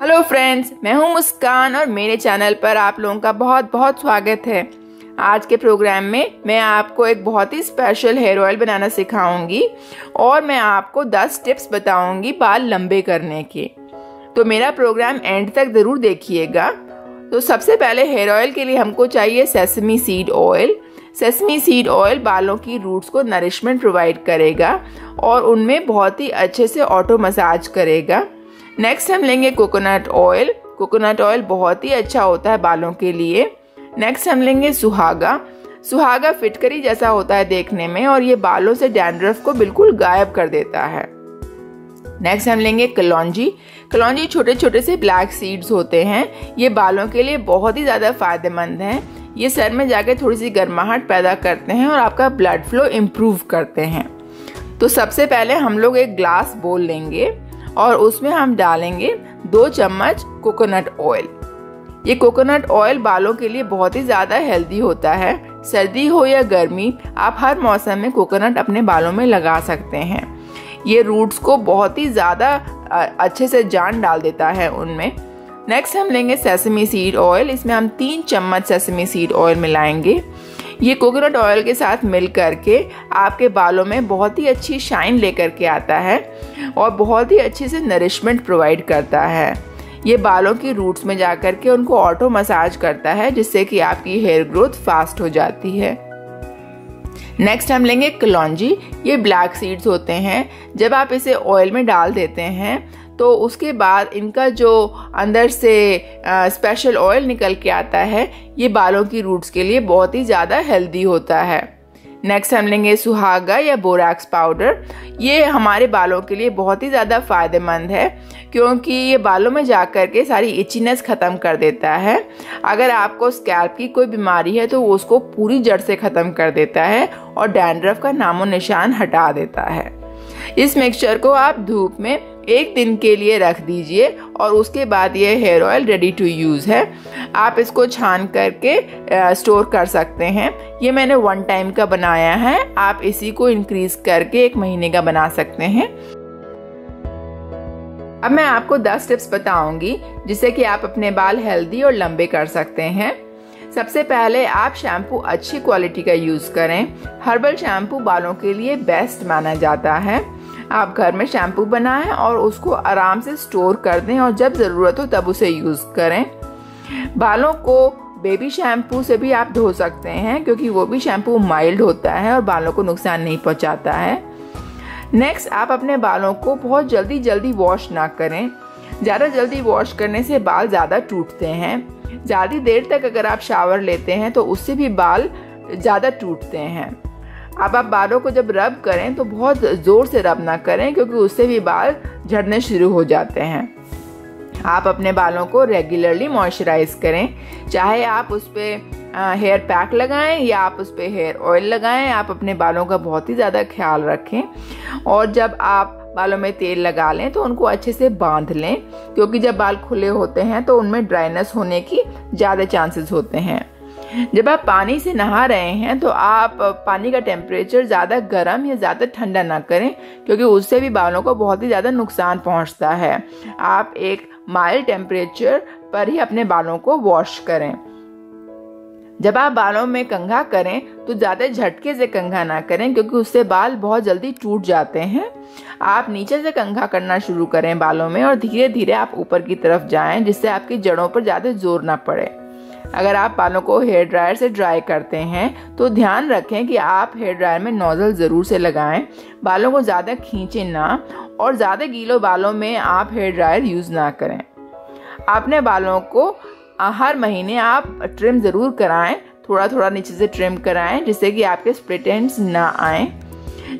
Hello friends मैं हूँ मुस्कान और मेरे चैनल पर आप लोगों का बहुत बहुत स्वागत है। आज के प्रोग्राम में मैं आपको एक बहुत ही स्पेशल हेयर ऑयल बनाना सिखाऊँगी और मैं आपको 10 टिप्स बताऊँगी बाल लंबे करने के। तो मेरा प्रोग्राम एंड तक ज़रूर देखिएगा। तो सबसे पहले हेयर ऑयल के लिए हमको चाहिए sesame seed oil sesame seed oil बालों की रूट्स को नरिशमेंट प्रोवाइड करेगा और उनमें बहुत ही अच्छे से ऑटो मसाज करेगा। नेक्स्ट हम लेंगे कोकोनट ऑयल कोकोनट ऑयल बहुत ही अच्छा होता है बालों के लिए. नेक्स्ट हम लेंगे सुहागा. सुहागा फिटकरी जैसा होता है देखने में और ये बालों से डैंड्रफ को बिल्कुल गायब कर देता है. नेक्स्ट हम लेंगे कलौजी. कलौजी छोटे छोटे से ब्लैक सीड्स होते हैं. ये बालों के लिए बहुत ही ज़्यादा फ़ायदेमंद हैं. ये सर में जाके थोड़ी सी गर्माहट पैदा करते हैं और आपका ब्लड फ्लो इम्प्रूव करते हैं. तो सबसे पहले हम लोग एक ग्लास बोल लेंगे. और उसमें हम डालेंगे दो चम्मच कोकोनट ऑयल ये कोकोनट ऑयल बालों के लिए बहुत ही ज़्यादा हेल्दी होता है। सर्दी हो या गर्मी, आप हर मौसम में कोकोनट अपने बालों में लगा सकते हैं। ये रूट्स को बहुत ही ज़्यादा अच्छे से जान डाल देता है उनमें। नेक्स्ट हम लेंगे सेसमी सीड ऑयल इसमें हम तीन चम्मच सेसमी सीड ऑयल मिलाएँगे। ये कोकोनट ऑयल के साथ मिल करके आपके बालों में बहुत ही अच्छी शाइन लेकर के आता है और बहुत ही अच्छे से नरिशमेंट प्रोवाइड करता है। ये बालों की रूट्स में जा कर के उनको ऑटो मसाज करता है, जिससे कि आपकी हेयर ग्रोथ फास्ट हो जाती है। नेक्स्ट हम लेंगे कलौजी ये ब्लैक सीड्स होते हैं। जब आप इसे ऑयल में डाल देते हैं तो उसके बाद इनका जो अंदर से स्पेशल ऑयल निकल के आता है, ये बालों की रूट्स के लिए बहुत ही ज़्यादा हेल्दी होता है। नेक्स्ट हम लेंगे सुहागा या बोरैक्स पाउडर ये हमारे बालों के लिए बहुत ही ज़्यादा फ़ायदेमंद है, क्योंकि ये बालों में जा कर के सारी इचीनेस ख़त्म कर देता है। अगर आपको स्कैल्प की कोई बीमारी है तो वो उसको पूरी जड़ से ख़त्म कर देता है और डैंड्रफ का नामो निशान हटा देता है। इस मिक्सचर को आप धूप में एक दिन के लिए रख दीजिए और उसके बाद ये hair oil ready to use है। आप इसको छान करके स्टोर कर सकते हैं। ये मैंने वन टाइम का बनाया है। आप इसी को इंक्रीज करके एक महीने का बना सकते हैं। अब मैं आपको 10 टिप्स बताऊँगी, जिससे कि आप अपने बाल हेल्दी और लंबे कर सकते हैं। सबसे पहले आप शैम्पू अच्छी क्वालिटी का यूज़ करें। हर्बल शैम्पू बालों के लिए बेस्ट माना जाता है। आप घर में शैम्पू बनाएँ और उसको आराम से स्टोर कर दें और जब ज़रूरत हो तब उसे यूज़ करें। बालों को बेबी शैम्पू से भी आप धो सकते हैं क्योंकि वो भी शैम्पू माइल्ड होता है और बालों को नुकसान नहीं पहुंचाता है। नेक्स्ट, आप अपने बालों को बहुत जल्दी जल्दी वॉश ना करें। ज़्यादा जल्दी वॉश करने से बाल ज़्यादा टूटते हैं। ज़्यादा देर तक अगर आप शावर लेते हैं तो उससे भी बाल ज़्यादा टूटते हैं। अब आप बालों को जब रब करें तो बहुत ज़ोर से रब ना करें, क्योंकि उससे भी बाल झड़ने शुरू हो जाते हैं। आप अपने बालों को रेगुलरली मॉइस्चराइज करें। चाहे आप उस पर हेयर पैक लगाएँ या आप उस पर हेयर ऑयल लगाएँ, आप अपने बालों का बहुत ही ज़्यादा ख्याल रखें। और जब आप बालों में तेल लगा लें तो उनको अच्छे से बाँध लें, क्योंकि जब बाल खुले होते हैं तो उनमें ड्राइनेस होने की ज़्यादा चांसेस होते हैं। जब आप पानी से नहा रहे हैं तो आप पानी का टेम्परेचर ज़्यादा गर्म या ज़्यादा ठंडा ना करें, क्योंकि उससे भी बालों को बहुत ही ज़्यादा नुकसान पहुँचता है। आप एक माइल्ड टेम्परेचर पर ही अपने बालों को वॉश करें। जब आप बालों में कंघा करें तो ज़्यादा झटके से कंघा ना करें, क्योंकि उससे बाल बहुत जल्दी टूट जाते हैं। आप नीचे से कंघा करना शुरू करें बालों में, और धीरे धीरे आप ऊपर की तरफ़ जाएँ, जिससे आपकी जड़ों पर ज़्यादा ज़ोर ना पड़े। अगर आप बालों को हेयर ड्रायर से ड्राई करते हैं तो ध्यान रखें कि आप हेयर ड्रायर में नोज़ल ज़रूर से लगाएँ। बालों को ज़्यादा खींचें ना और ज़्यादा गीलो बालों में आप हेयर ड्रायर यूज़ ना करें। अपने बालों को हर महीने आप ट्रिम ज़रूर कराएँ। थोड़ा थोड़ा नीचे से ट्रिम कराएँ जिससे कि आपके स्प्लिट ना आए।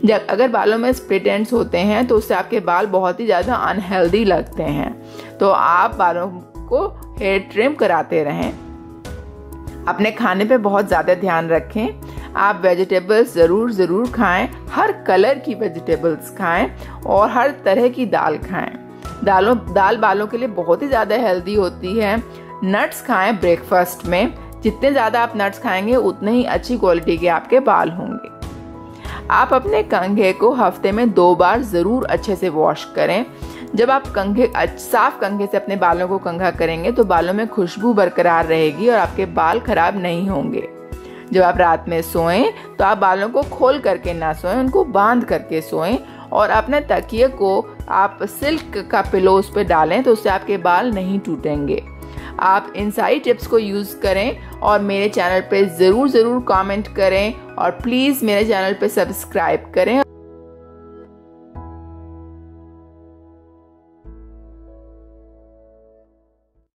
जब अगर बालों में स्प्लिट एंड्स होते हैं तो उससे आपके बाल बहुत ही ज़्यादा अनहेल्दी लगते हैं। तो आप बालों को हेयर ट्रिम कराते रहें। अपने खाने पे बहुत ज़्यादा ध्यान रखें। आप वेजिटेबल्स ज़रूर ज़रूर खाएँ। हर कलर की वेजिटेबल्स खाएँ और हर तरह की दाल खाएँ। दालों, दाल बालों के लिए बहुत ही ज़्यादा हेल्दी होती है। नट्स खाएँ ब्रेकफास्ट में। जितने ज़्यादा आप नट्स खाएँगे, उतने ही अच्छी क्वालिटी के आपके बाल होंगे। आप अपने कंघे को हफ़्ते में दो बार ज़रूर अच्छे से वॉश करें। जब आप कंघे, साफ़ कंघे से अपने बालों को कंघा करेंगे तो बालों में खुशबू बरकरार रहेगी और आपके बाल खराब नहीं होंगे। जब आप रात में सोएँ तो आप बालों को खोल करके ना सोएँ, उनको बाँध करके सोएँ और अपने तकिए को आप सिल्क का पिलो उस पर डालें तो उससे आपके बाल नहीं टूटेंगे। आप इन सारी टिप्स को यूज़ करें और मेरे चैनल पे ज़रूर ज़रूर कमेंट करें और प्लीज़ मेरे चैनल पे सब्सक्राइब करें।